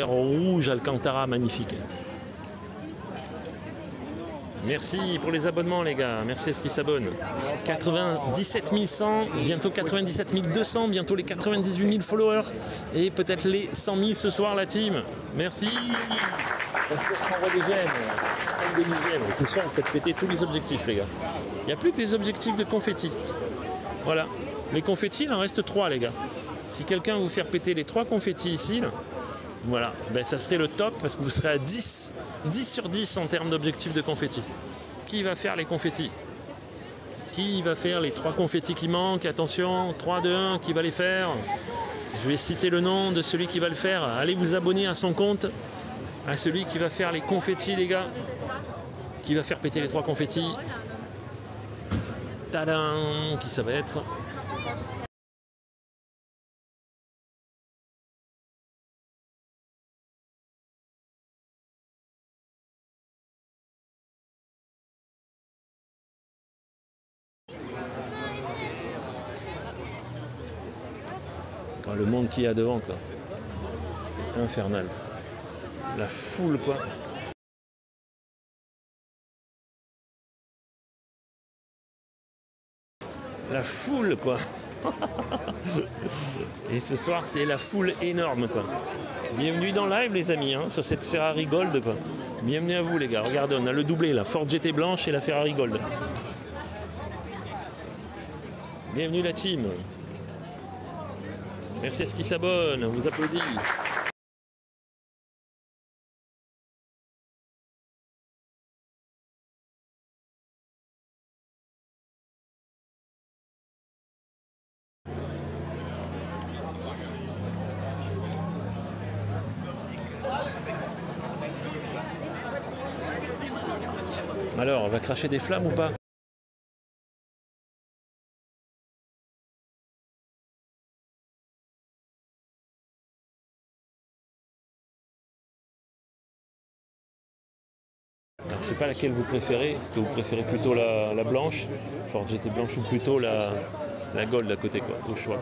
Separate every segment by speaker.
Speaker 1: Rouge Alcantara, magnifique. Merci pour les abonnements les gars, merci à ceux qui s'abonnent. 97 100, bientôt 97 200, bientôt les 98 000 followers et peut-être les 100 000 ce soir la team. Merci. Ce soir on fait péter tous les objectifs les gars. Il n'y a plus que des objectifs de confetti. Voilà. Les confettis, il en reste 3 les gars. Si quelqu'un vous faire péter les 3 confettis ici, là, voilà, ben, ça serait le top parce que vous serez à 10, 10 sur 10 en termes d'objectifs de confettis. Qui va faire les confettis? Qui va faire les 3 confettis qui manquent? Attention, 3, 2, 1, qui va les faire? Je vais citer le nom de celui qui va le faire. Allez vous abonner à son compte, à celui qui va faire les confettis, les gars. Qui va faire péter les 3 confettis. Tadam! Qui ça va être? Qu'il y a devant, quoi. C'est infernal. La foule, quoi. La foule, quoi. Et ce soir, c'est la foule énorme, quoi. Bienvenue dans live, les amis, hein, sur cette Ferrari Gold, quoi. Bienvenue à vous, les gars. Regardez, on a le doublé, la Ford GT blanche et la Ferrari Gold. Bienvenue la team. Merci à ceux qui s'abonnent, on vous applaudit. Alors, on va cracher des flammes ou pas? Je sais pas laquelle vous préférez. Est-ce que vous préférez plutôt la, blanche, Ford GT blanche, ou plutôt la, la gold à côté, quoi, au choix.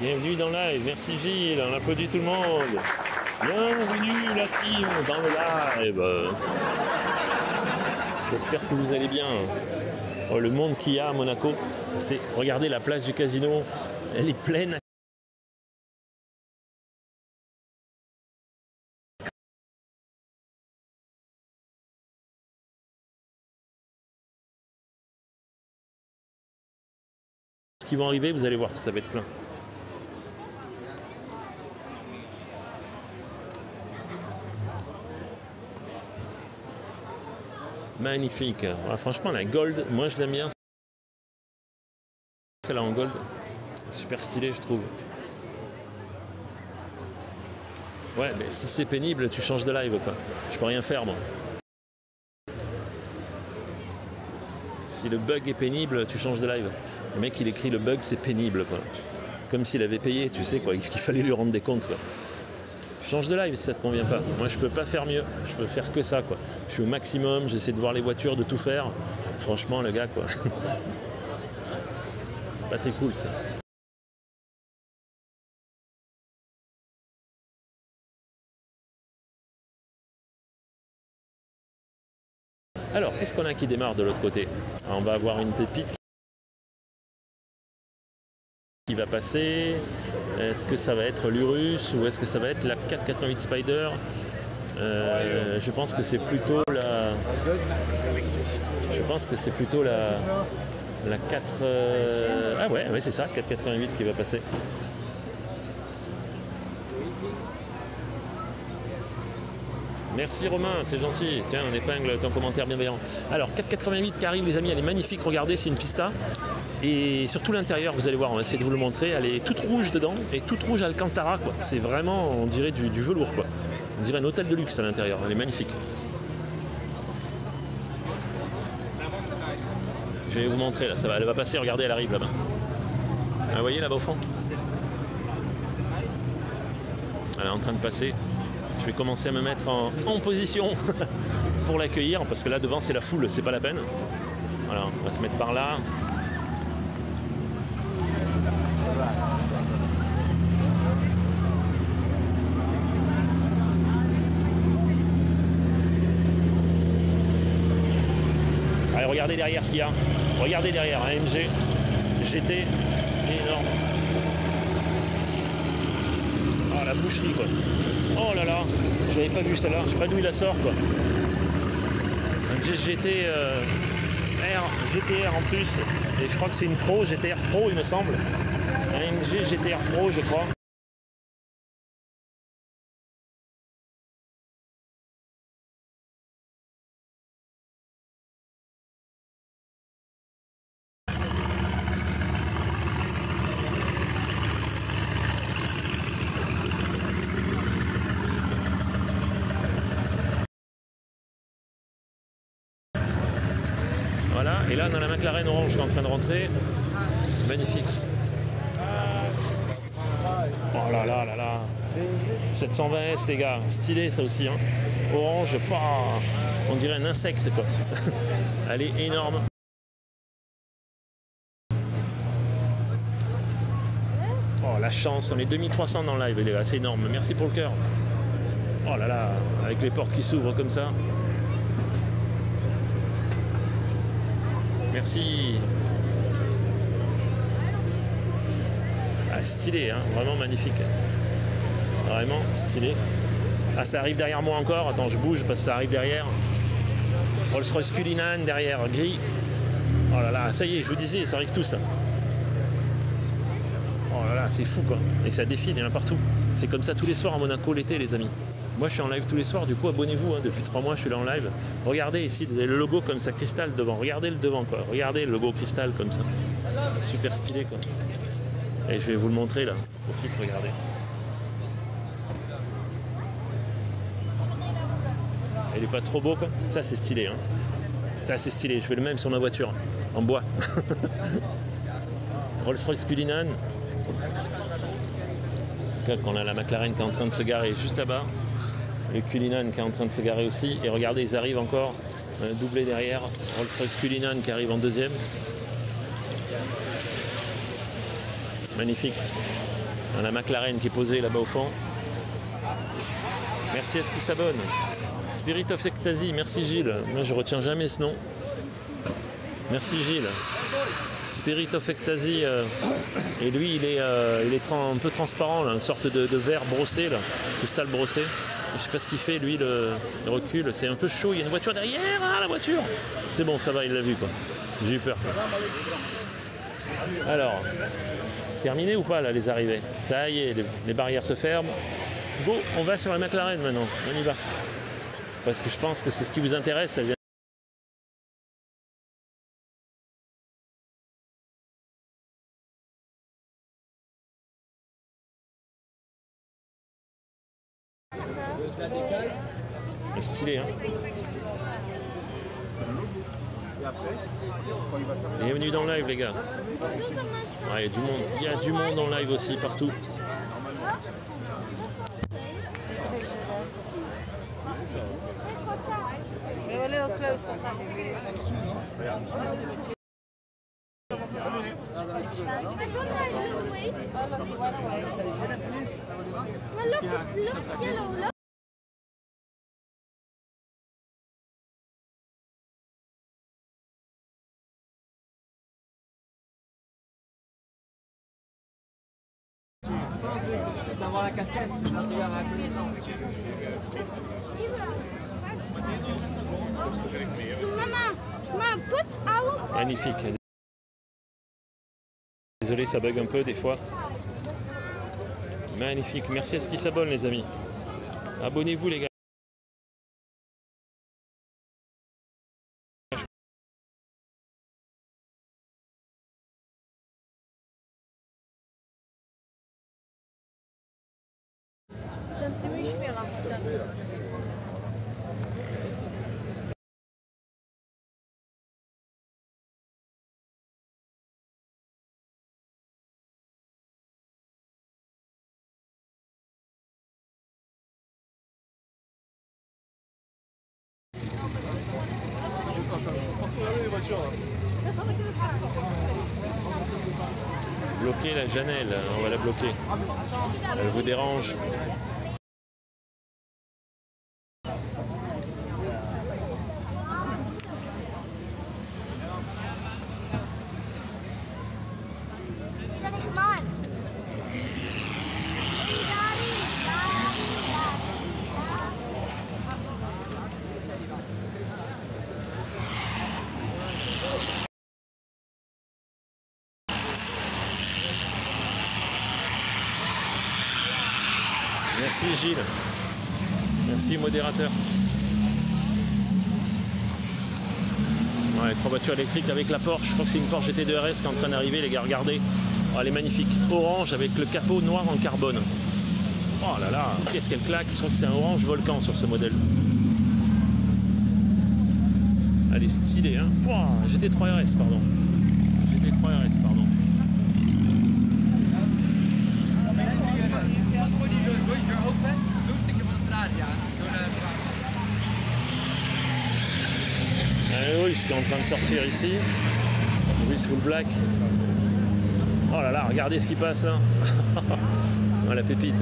Speaker 1: Bienvenue dans live, merci Gilles, on applaudit tout le monde. Bienvenue la team dans le live. J'espère que vous allez bien. Oh, le monde qu'il y a à Monaco, regardez la place du casino, elle est pleine. Ce qui vont arriver, vous allez voir, ça va être plein. Magnifique. Ah, franchement, la gold, moi je l'aime bien. Celle-là en gold, super stylé, je trouve. Ouais, mais si c'est pénible, tu changes de live, quoi. Je peux rien faire, moi. Si le bug est pénible, tu changes de live. Le mec, il écrit le bug, c'est pénible, quoi. Comme s'il avait payé, tu sais, quoi, qu'il fallait lui rendre des comptes, quoi. Change de live si ça te convient pas. Moi je peux pas faire mieux. Je peux faire que ça quoi. Je suis au maximum, j'essaie de voir les voitures, de tout faire. Franchement le gars quoi. pas très cool ça. Alors, qu'est-ce qu'on a qui démarre de l'autre côté? On va avoir une pépite qui va passer Est-ce que ça va être l'Urus ou est-ce que ça va être la 488 Spider? Euh, Je pense que c'est plutôt la. Je pense que c'est plutôt la. La 4. Euh, ah ouais, c'est ça, 488 qui va passer. Merci Romain, c'est gentil. Tiens, on épingle ton commentaire bienveillant. Alors, 488 qui arrive, les amis, elle est magnifique. Regardez, c'est une pista. Et surtout l'intérieur, vous allez voir, on va essayer de vous le montrer. Elle est toute rouge dedans et toute rouge Alcantara. C'est vraiment, on dirait du, velours. Quoi. On dirait un hôtel de luxe à l'intérieur. Elle est magnifique. Je vais vous montrer là, ça va, elle va passer, regardez, elle arrive là-bas. Ah, vous voyez là-bas au fond Elle est en train de passer. Je vais commencer à me mettre en, en position pour l'accueillir parce que là devant c'est la foule, c'est pas la peine. Voilà, on va se mettre par là. Regardez derrière ce qu'il y a. Regardez derrière, un MG GT énorme. Oh la boucherie quoi. Oh là là, je l'avais pas vu celle-là, je sais pas d'où il la sort quoi. Un GT euh, R, GTR en plus, et je crois que c'est une Pro, GTR Pro il me semble. Un MG GTR Pro je crois. Voilà, et là dans la McLaren orange qui est en train de rentrer, magnifique. Oh là là là là 720S les gars, stylé ça aussi. Hein. Orange, on dirait un insecte quoi. Elle est énorme. Oh la chance, on est 2300 dans le live les gars, c'est énorme. Merci pour le cœur. Oh là là, avec les portes qui s'ouvrent comme ça. Merci. Ah, stylé, hein vraiment magnifique. Vraiment stylé. Ah, ça arrive derrière moi encore. Attends, je bouge parce que ça arrive derrière. Rolls-Royce Cullinan derrière, gris. Oh là là, ça y est, je vous disais, ça arrive tout ça. Oh là là, c'est fou quoi. Et ça défile, il y en a partout. C'est comme ça tous les soirs à Monaco l'été, les amis. Moi, je suis en live tous les soirs, du coup, abonnez-vous. hein, depuis trois mois, je suis là en live. Regardez ici, le logo comme ça, cristal devant. Regardez le devant, quoi. Regardez le logo cristal comme ça. Super stylé, quoi. Et je vais vous le montrer là. Profite, regardez. Il est pas trop beau, quoi. Ça, c'est stylé, hein. Ça, c'est stylé. Je fais le même sur ma voiture, en bois. Rolls-Royce Cullinan. Là, on a la McLaren qui est en train de se garer juste là-bas. Le Cullinan qui est en train de se garer aussi. Et regardez, ils arrivent encore. Doublé derrière. Rolls-Royce Cullinan qui arrive en deuxième. Magnifique. La McLaren qui est posée là-bas au fond. Merci à ce qui s'abonne? Spirit of Ecstasy, merci Gilles. Moi je retiens jamais ce nom. Merci Gilles. Spirit of Ecstasy. euh, et lui il est, euh, il est un peu transparent, une sorte de, de verre brossé, là, cristal brossé. Je sais pas ce qu'il fait, lui, le, recul. C'est un peu chaud, il y a une voiture derrière, ah, la voiture C'est bon, ça va, il l'a vu quoi. J'ai eu peur. Alors, terminé ou pas là les arrivées? Ça y est, les, les barrières se ferment. Go, on va sur la McLaren maintenant, on y va. Parce que je pense que c'est ce qui vous intéresse. Stylé, hein Bienvenue dans le live, les gars. Ouais, il y a du monde. Il y a du monde en live aussi, partout.
Speaker 2: Look.
Speaker 1: Magnifique. Désolé, ça bug un peu des fois. Magnifique. Merci à ceux qui s'abonnent, les amis. Abonnez-vous, les gars. La Janelle, on va la bloquer. Elle vous dérange Merci Gilles. Merci modérateur. Ouais, trois voitures électriques avec la Porsche. Je crois que c'est une Porsche GT2 RS qui est en train d'arriver, les gars. Regardez. Oh, elle est magnifique. Orange avec le capot noir en carbone. Oh là là, qu'est-ce qu'elle claque. Je crois que c'est un orange volcan sur ce modèle. Elle est stylée, hein. Pouah, GT3 RS, pardon. GT3 RS, pardon. Ah oui, j'étais en train de sortir ici. Russe full black. Oh là là, regardez ce qui passe là. Ah, la pépite.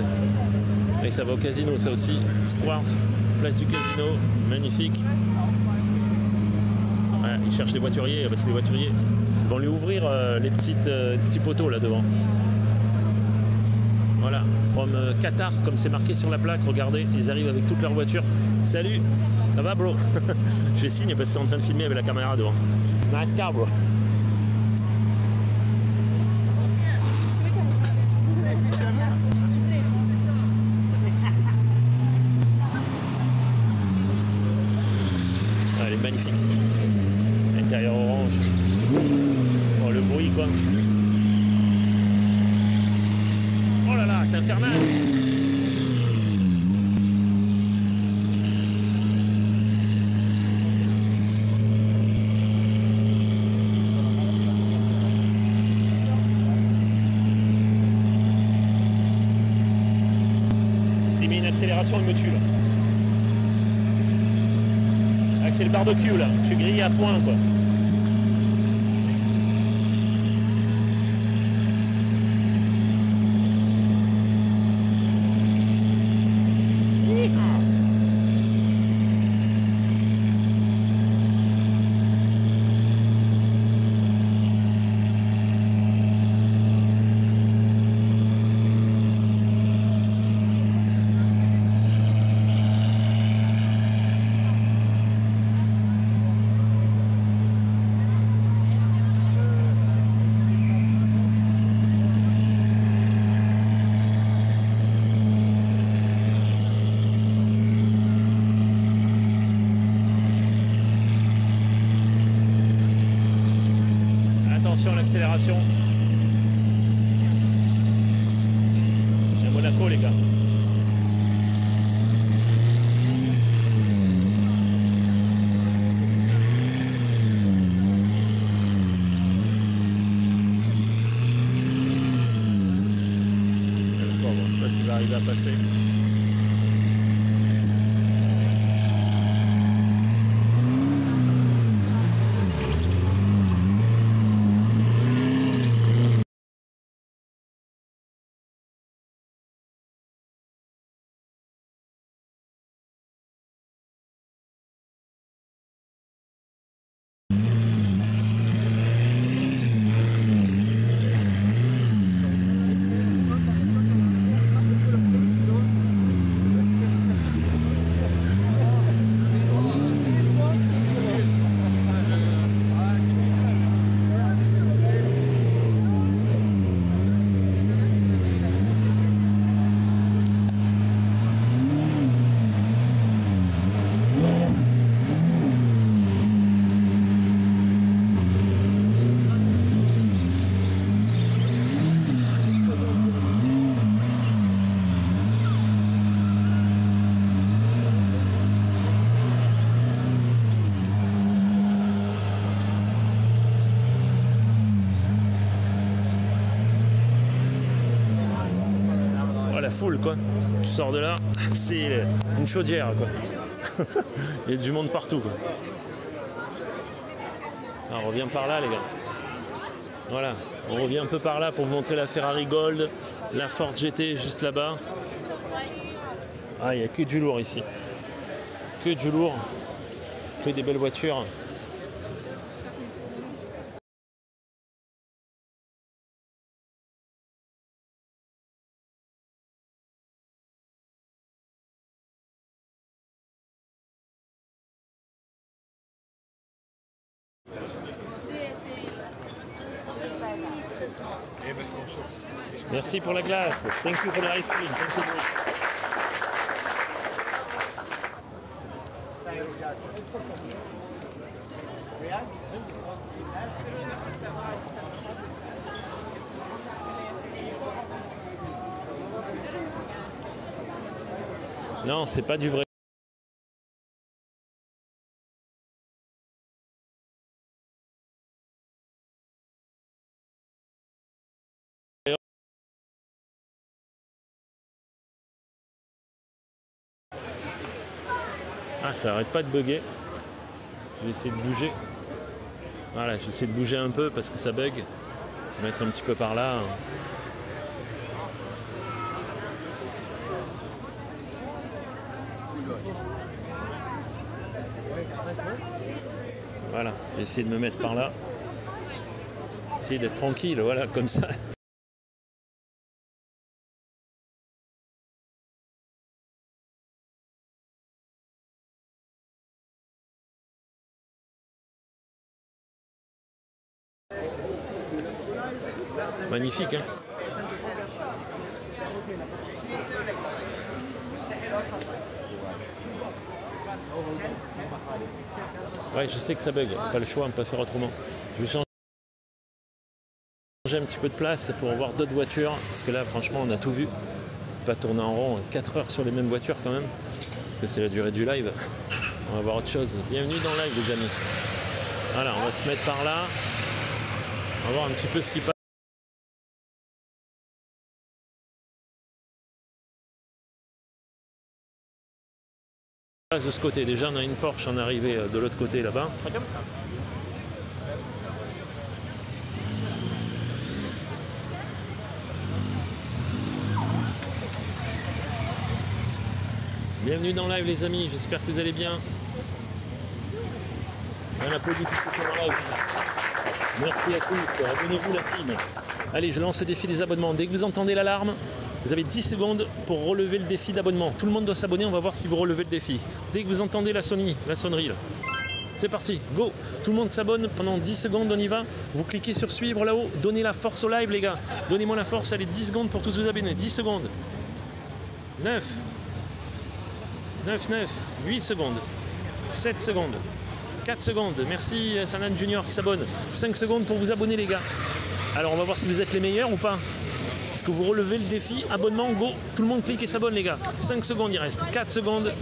Speaker 1: Et ça va au casino, ça aussi. Square, place du casino, magnifique. Ouais, il cherche les voituriers parce que les voituriers vont lui ouvrir euh, les petites, euh, petits poteaux là devant. Voilà, from euh, Qatar, comme c'est marqué sur la plaque, regardez, ils arrivent avec toutes leurs voitures. Salut, ça va bro Je fais signe parce qu'ils sont en train de filmer avec la caméra devant. Nice car bro. Ah, elle est magnifique. Intérieur orange. Oh, le bruit quoi. Oh là là, c'est infernal. S'il accélération, il me tue là. Ah, c'est le barbecue là, je suis grillé à point quoi. Attention à l'accélération. Il a Monaco les gars. Sais pas s'il va arriver à passer. La foule quoi. Tu sors de là, c'est une chaudière quoi. Il y a du monde partout quoi. Alors, on revient par là les gars. Voilà, on revient un peu par là pour vous montrer la Ferrari Gold, la Ford GT juste là-bas. Ah, il n'y a que du lourd ici. Que du lourd, que des belles voitures. Thank you for the ice cream. C'est pas du vrai. Ça arrête pas de bugger. Je vais essayer de bouger. Voilà, j'essaie de bouger un peu parce que ça bug. Je vais mettre un petit peu par là. Voilà, j'ai essayé de me mettre par là. Essayer d'être tranquille, voilà, comme ça. Hein Ouais, je sais que ça bug, pas le choix, on peut faire autrement. Je vais changer un petit peu de place pour voir d'autres voitures, parce que là, franchement, on a tout vu. Pas tourner en rond 4 heures sur les mêmes voitures quand même, parce que c'est la durée du live. On va voir autre chose. Bienvenue dans le live, les amis. Voilà, on va se mettre par là. On va voir un petit peu ce qui passe. De ce côté. Déjà, on a une Porsche en arrivée euh, de l'autre côté là-bas. Bienvenue dans live les amis, j'espère que vous allez bien. Un applaudissement le live. Merci à tous, abonnez-vous la team. Allez, je lance le défi des abonnements. Dès que vous entendez l'alarme, vous avez 10 secondes pour relever le défi d'abonnement. Tout le monde doit s'abonner, on va voir si vous relevez le défi. Dès que vous entendez la sonnerie, la sonnerie là. C'est parti, go Tout le monde s'abonne pendant 10 secondes, on y va. Vous cliquez sur suivre là-haut, donnez la force au live les gars. Donnez-moi la force, allez 10 secondes pour tous vous abonner. 10 secondes. 9. 9, 9, 8 secondes. 7 secondes. 4 secondes. Merci Sanan Junior qui s'abonne. 5 secondes pour vous abonner les gars. Alors on va voir si vous êtes les meilleurs ou pas. Est-ce que vous relevez le défi Abonnement, go Tout le monde clique et s'abonne les gars. 5 secondes il reste. 4 secondes.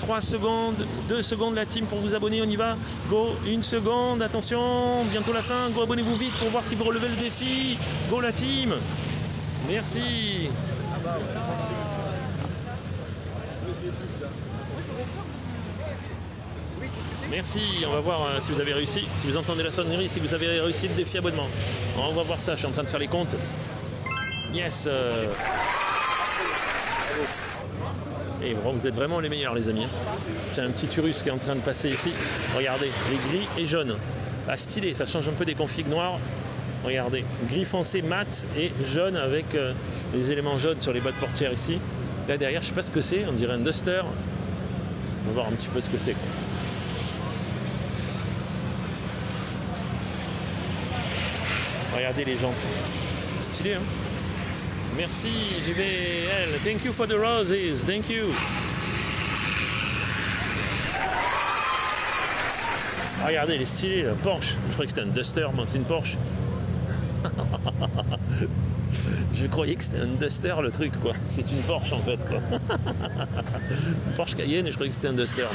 Speaker 1: 3 secondes, 2 secondes la team pour vous abonner, on y va. Go, 1 seconde, attention, bientôt la fin. Go, abonnez-vous vite pour voir si vous relevez le défi. Go la team. Merci. Merci, on va voir euh, si vous avez réussi, si vous entendez la sonnerie, si vous avez réussi le défi abonnement. On va voir ça, je suis en train de faire les comptes. Yes euh. Et bon, vous êtes vraiment les meilleurs les amis. C'est un petit Urus qui est en train de passer ici. Regardez, les gris et jaunes. Ah stylé, ça change un peu des configs noirs. Regardez, gris foncé mat et jaune avec euh, les éléments jaunes sur les boîtes portières ici. Là derrière, je sais pas ce que c'est, on dirait un duster. On va voir un petit peu ce que c'est. Regardez les jantes. Stylé, hein Merci, JVL. Thank you for the roses. Thank you. Ah, Regardez, il est stylé, la Porsche. Je croyais que c'était un Duster, moi, c'est une Porsche. Je croyais que c'était un Duster, le truc, quoi. C'est une Porsche, en fait, quoi. Une Porsche Cayenne, et je croyais que c'était un Duster.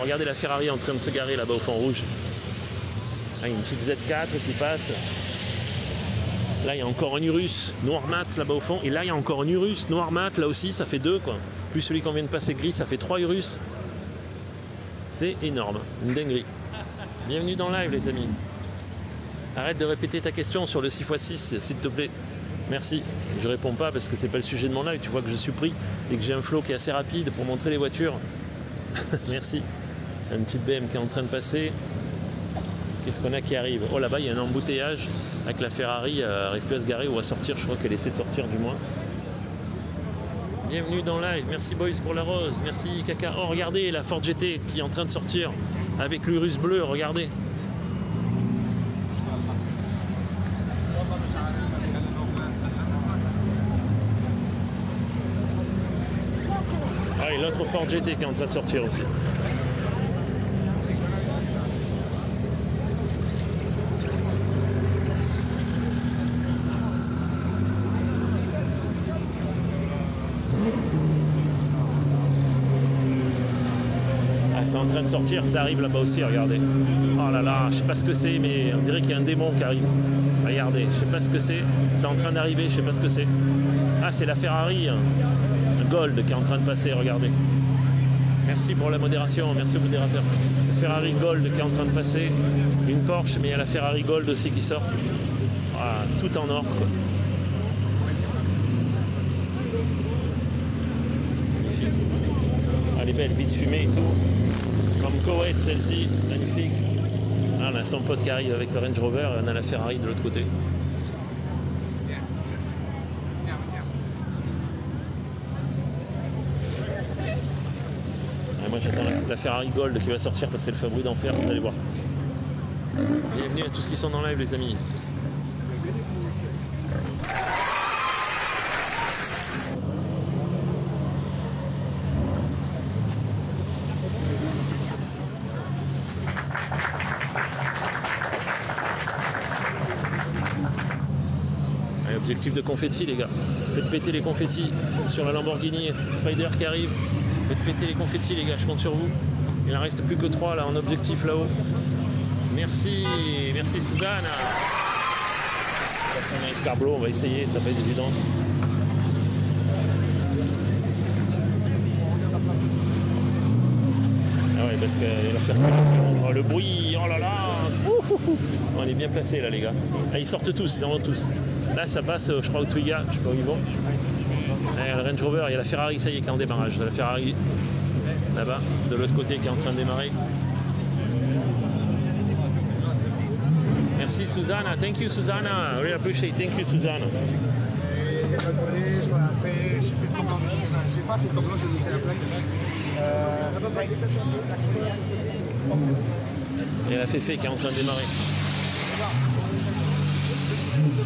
Speaker 1: Regardez la Ferrari en train de se garer là-bas au fond rouge. Ah, une petite Z4 qui passe. Là, il y a encore un Urus noir mat là-bas au fond. Et là, il y a encore un Urus noir mat là aussi. Ça fait deux, quoi. Plus celui qu'on vient de passer gris, ça fait trois Urus. C'est énorme. Une dinguerie. Bienvenue dans live, les amis. Arrête de répéter ta question sur le 6x6, s'il te plaît. Merci. Je réponds pas parce que c'est pas le sujet de mon live. Tu vois que je suis pris et que j'ai un flow qui est assez rapide pour montrer les voitures. Merci. Une petite BM qui est en train de passer. Qu'est-ce qu'on a qui arrive? Oh là-bas, il y a un embouteillage avec la Ferrari. Elle arrive plus à se garer ou à sortir. Je crois qu'elle essaie de sortir du moins. Bienvenue dans live. Merci Boys pour la rose. Merci Kaka. Oh, regardez la Ford GT qui est en train de sortir avec l'Urus bleu. Regardez. Ah, et l'autre Ford GT qui est en train de sortir aussi. En train de sortir, ça arrive là-bas aussi, regardez. Oh là là, je sais pas ce que c'est, mais on dirait qu'il y a un démon qui arrive. Regardez, je sais pas ce que c'est, c'est en train d'arriver, je sais pas ce que c'est. Ah, c'est la Ferrari hein. Gold qui est en train de passer, regardez. Merci pour la modération, merci au modérateur. La Ferrari Gold qui est en train de passer, une Porsche, mais il y a la Ferrari Gold aussi qui sort. Ah, tout en or, quoi. Ah, les belles vides fumées et tout. Koweït, celle-ci, magnifique. On a son pote qui arrive avec le Range Rover et on a la Ferrari de l'autre côté. Ah, moi j'attends la, Ferrari Gold qui va sortir parce qu'elle fait un bruit d'enfer, vous allez voir. Bienvenue à tous qui sont dans live les amis. Allez, objectif de confetti les gars. Faites péter les confettis sur la Lamborghini Spider qui arrive. Faites péter les confettis les gars, je compte sur vous. Il en reste plus que 3 là en objectif là-haut. Merci, merci Suzanne. On on va essayer, ça va être évident. Ah ouais, parce que la circulation, oh, le bruit, oh là là, on est bien placé là les gars. Ah, ils sortent tous, ils en vont tous. Là ça passe, euh, je crois au Twiga, je sais pas où ils vont. Ah, le Range Rover, il y a la Ferrari, ça y est, qui est en démarrage. La Ferrari là-bas, de l'autre côté, qui est en train de démarrer. Merci Susanna, thank you Susanna, really appreciate, thank you Susanna.
Speaker 3: J'ai fait pas fait semblant, j'ai monté la plaque. Euh,
Speaker 1: Et la Féfé qui est en train de démarrer.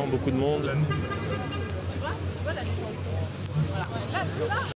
Speaker 1: beaucoup de monde.